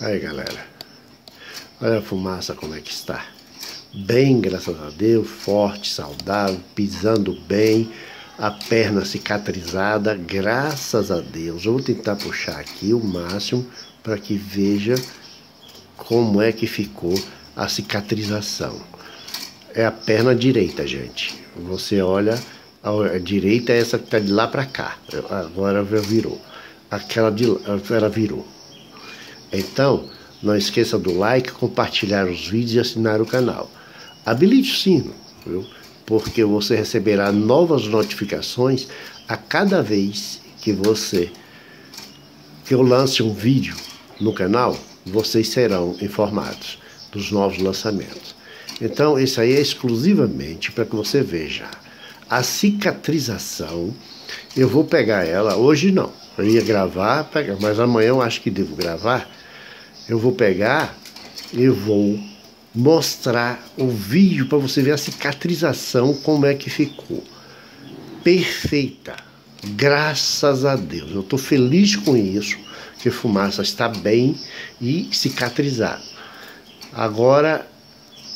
Aí galera, olha a fumaça como é que está. Bem, graças a Deus, forte, saudável, pisando bem, a perna cicatrizada, graças a Deus. Eu vou tentar puxar aqui o máximo para que veja como é que ficou a cicatrização. É a perna direita, gente. Você olha, a direita é essa que está de lá para cá. Agora virou. Aquela de lá, ela virou. Então, não esqueça do like, compartilhar os vídeos e assinar o canal. Habilite o sino, viu? porque você receberá novas notificações a cada vez que você que eu lance um vídeo no canal, vocês serão informados dos novos lançamentos. Então, isso aí é exclusivamente para que você veja a cicatrização. Eu vou pegar ela, hoje não, eu ia gravar, mas amanhã eu acho que devo gravar eu vou pegar e vou mostrar o vídeo para você ver a cicatrização, como é que ficou. Perfeita. Graças a Deus. Eu estou feliz com isso, que a fumaça está bem e cicatrizado. Agora,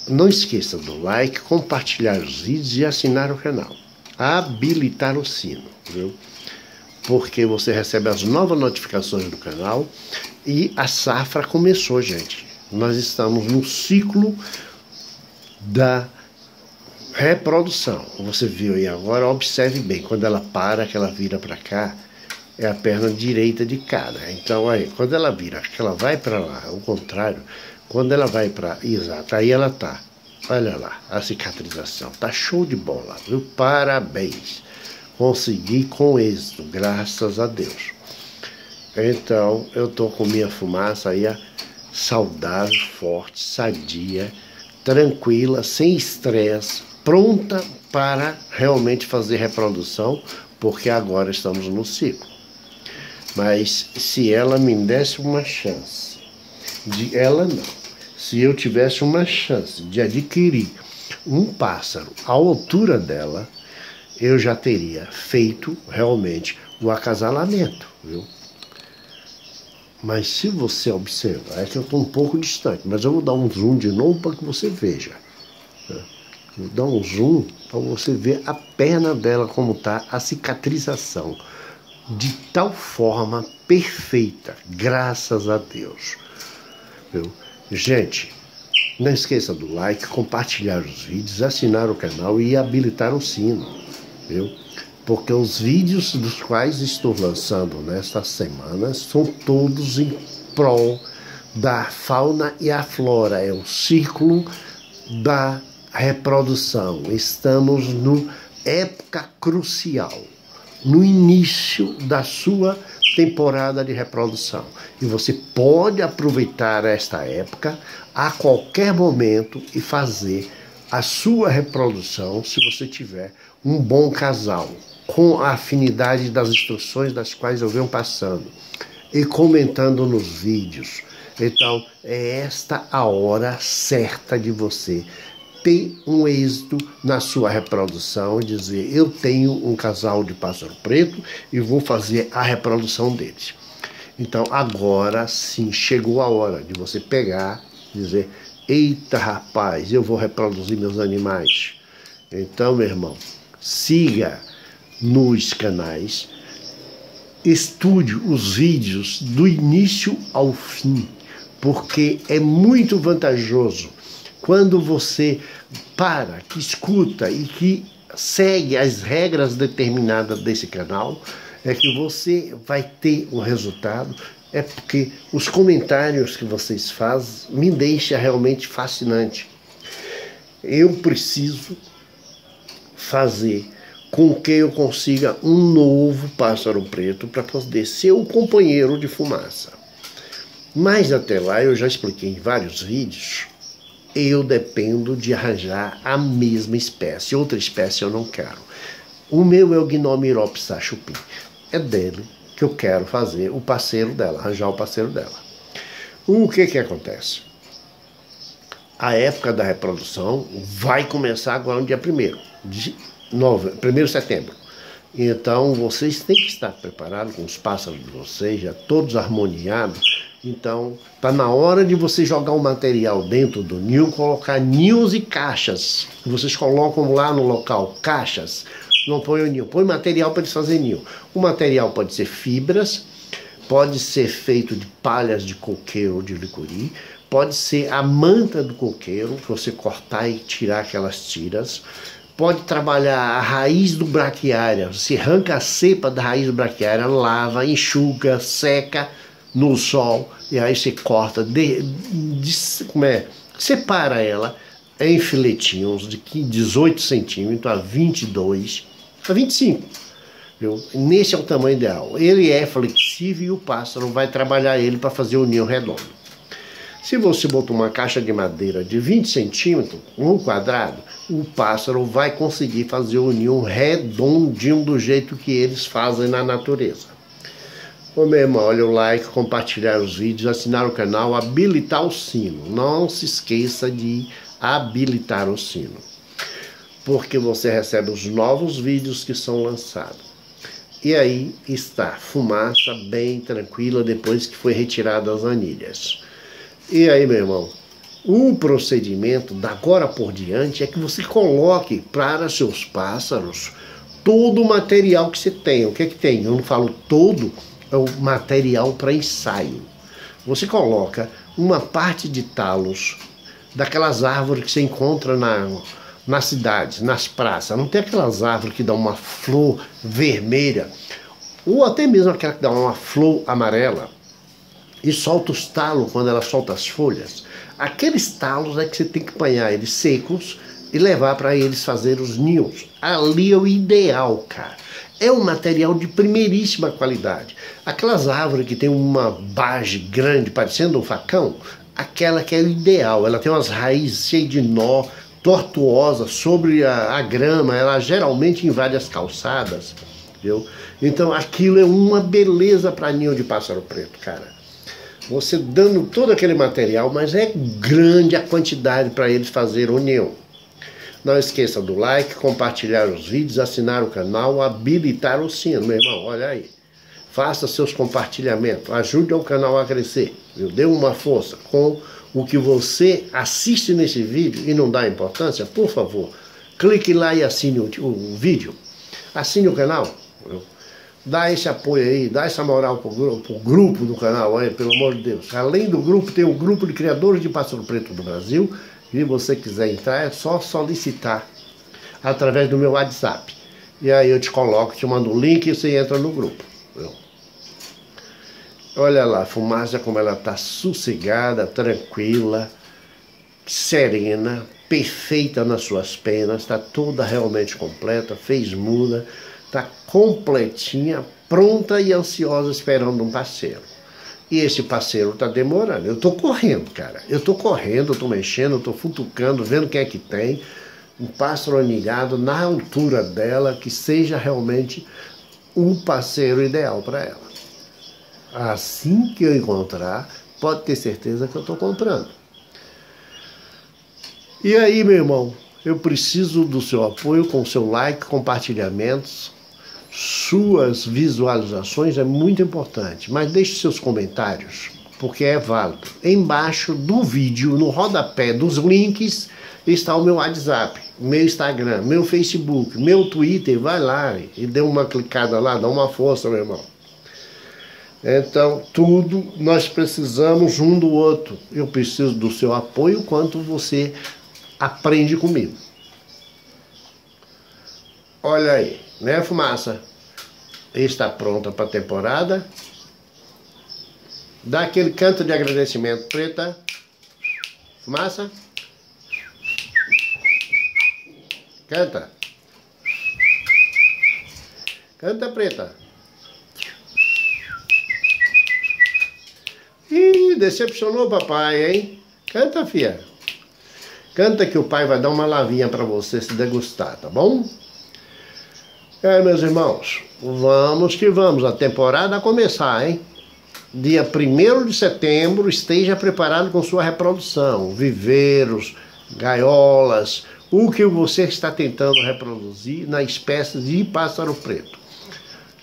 não esqueça do like, compartilhar os vídeos e assinar o canal. Habilitar o sino, viu? Porque você recebe as novas notificações do canal e a safra começou, gente. Nós estamos no ciclo da reprodução. Você viu aí agora, observe bem, quando ela para, que ela vira para cá, é a perna direita de né? Então aí, quando ela vira, que ela vai para lá, o contrário, quando ela vai para, exato, aí ela tá. Olha lá, a cicatrização, tá show de bola, viu? Parabéns consegui com êxito, graças a Deus. Então, eu tô com minha fumaça aí saudável, forte, sadia, tranquila, sem estresse, pronta para realmente fazer reprodução, porque agora estamos no ciclo. Mas se ela me desse uma chance, de ela não, se eu tivesse uma chance de adquirir um pássaro à altura dela, eu já teria feito realmente o acasalamento, viu? Mas se você observar, é que eu estou um pouco distante, mas eu vou dar um zoom de novo para que você veja. Né? Vou dar um zoom para você ver a perna dela como está, a cicatrização. De tal forma perfeita, graças a Deus. Viu? Gente, não esqueça do like, compartilhar os vídeos, assinar o canal e habilitar o sino viu? Porque os vídeos dos quais estou lançando nesta semana são todos em prol da fauna e a flora, é o círculo da reprodução. Estamos no época crucial, no início da sua temporada de reprodução. E você pode aproveitar esta época a qualquer momento e fazer a sua reprodução se você tiver um bom casal, com a afinidade das instruções das quais eu venho passando e comentando nos vídeos. Então, é esta a hora certa de você ter um êxito na sua reprodução dizer: eu tenho um casal de pássaro preto e vou fazer a reprodução deles. Então, agora sim chegou a hora de você pegar, dizer: Eita rapaz, eu vou reproduzir meus animais. Então, meu irmão, siga nos canais, estude os vídeos do início ao fim, porque é muito vantajoso quando você para, que escuta e que segue as regras determinadas desse canal, é que você vai ter um resultado é porque os comentários que vocês fazem me deixam realmente fascinante. Eu preciso fazer com que eu consiga um novo pássaro preto para poder ser o companheiro de fumaça. Mas até lá, eu já expliquei em vários vídeos, eu dependo de arranjar a mesma espécie. Outra espécie eu não quero. O meu é o Gnomiropsis achupim. É dele que eu quero fazer o parceiro dela, arranjar o parceiro dela. O que que acontece? A época da reprodução vai começar agora no dia 1 de 1 de setembro. Então vocês têm que estar preparados com os pássaros de vocês, já todos harmoniados, Então, tá na hora de você jogar o material dentro do ninho, colocar ninhos e caixas. Vocês colocam lá no local caixas, não põe o ninho, põe material para eles fazerem ninho. O material pode ser fibras, pode ser feito de palhas de coqueiro ou de licuri, pode ser a manta do coqueiro, que você cortar e tirar aquelas tiras, pode trabalhar a raiz do braquiária, você arranca a cepa da raiz do braquiária, lava, enxuga, seca, no sol e aí você corta, de, de, como é, separa ela em filetinhos de 18 centímetros a 22 a 25. Viu? Nesse é o tamanho ideal. Ele é flexível e o pássaro vai trabalhar ele para fazer o ninho redondo. Se você botar uma caixa de madeira de 20 centímetros, um quadrado, o pássaro vai conseguir fazer o ninho redondinho do jeito que eles fazem na natureza. Ô meu irmão, olha o like, compartilhar os vídeos, assinar o canal, habilitar o sino. Não se esqueça de habilitar o sino. Porque você recebe os novos vídeos que são lançados. E aí está, fumaça bem tranquila depois que foi retirada as anilhas. E aí, meu irmão, o procedimento da agora por diante é que você coloque para seus pássaros todo o material que você tem. O que é que tem? Eu não falo todo, é o material para ensaio. Você coloca uma parte de talos daquelas árvores que você encontra na, nas cidades, nas praças. Não tem aquelas árvores que dão uma flor vermelha, ou até mesmo aquela que dá uma flor amarela e solta os talos quando ela solta as folhas. Aqueles talos é que você tem que apanhar eles secos e levar para eles fazer os ninhos. Ali é o ideal, cara é um material de primeiríssima qualidade. Aquelas árvores que tem uma base grande, parecendo um facão, aquela que é o ideal. Ela tem umas raízes cheias de nó, tortuosas sobre a, a grama, ela geralmente invade as calçadas, viu? Então aquilo é uma beleza para ninho de pássaro preto, cara. Você dando todo aquele material, mas é grande a quantidade para eles fazerem o ninho. Não esqueça do like, compartilhar os vídeos, assinar o canal, habilitar o sino, meu irmão, olha aí. Faça seus compartilhamentos, ajude o canal a crescer, viu? Dê uma força com o que você assiste nesse vídeo e não dá importância, por favor, clique lá e assine o, o vídeo. Assine o canal, dá esse apoio aí, dá essa moral pro grupo, do canal aí, pelo amor de Deus. Além do grupo, tem o grupo de criadores de pássaro preto do Brasil, e você quiser entrar, é só solicitar através do meu WhatsApp. E aí eu te coloco, te mando o link e você entra no grupo. Olha lá, a fumaça como ela está sossegada, tranquila, serena, perfeita nas suas penas, está toda realmente completa, fez muda, está completinha, pronta e ansiosa esperando um parceiro. E esse parceiro está demorando. Eu estou correndo, cara. Eu estou correndo, estou mexendo, estou futucando, vendo quem é que tem. Um pássaro anilhado na altura dela, que seja realmente um parceiro ideal para ela. Assim que eu encontrar, pode ter certeza que eu estou comprando. E aí, meu irmão, eu preciso do seu apoio com seu like, compartilhamentos suas visualizações é muito importante, mas deixe seus comentários, porque é válido. Embaixo do vídeo, no rodapé dos links, está o meu WhatsApp, meu Instagram, meu Facebook, meu Twitter. Vai lá e dê uma clicada lá, dá uma força, meu irmão. Então, tudo nós precisamos um do outro. Eu preciso do seu apoio quanto você aprende comigo. Olha aí, né, fumaça? Está pronta para a temporada. Dá aquele canto de agradecimento, preta. Fumaça. Canta. Canta, preta. Decepcionou o papai, hein? Canta, fia. Canta que o pai vai dar uma lavinha para você se degustar, tá bom? É, meus irmãos, vamos que vamos, a temporada a começar, hein? Dia 1 de setembro, esteja preparado com sua reprodução, viveiros, gaiolas, o que você está tentando reproduzir na espécie de pássaro preto.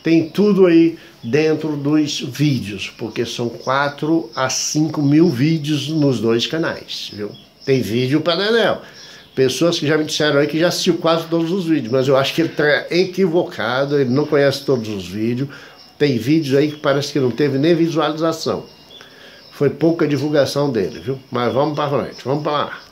Tem tudo aí dentro dos vídeos, porque são 4 a 5 mil vídeos nos dois canais, viu? Tem vídeo para Nenel. Pessoas que já me disseram aí que já assistiu quase todos os vídeos, mas eu acho que ele está equivocado, ele não conhece todos os vídeos. Tem vídeos aí que parece que não teve nem visualização. Foi pouca divulgação dele, viu? Mas vamos para frente, vamos para lá.